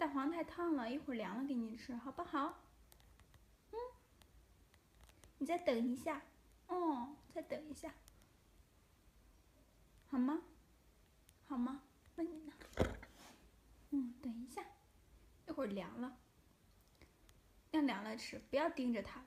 蛋黄太烫了，一会儿凉了给你吃，好不好？嗯，你再等一下，哦，再等一下，好吗？好吗？那你呢？嗯，等一下，一会儿凉了，要凉了吃，不要盯着它了。